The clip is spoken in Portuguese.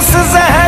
Você é.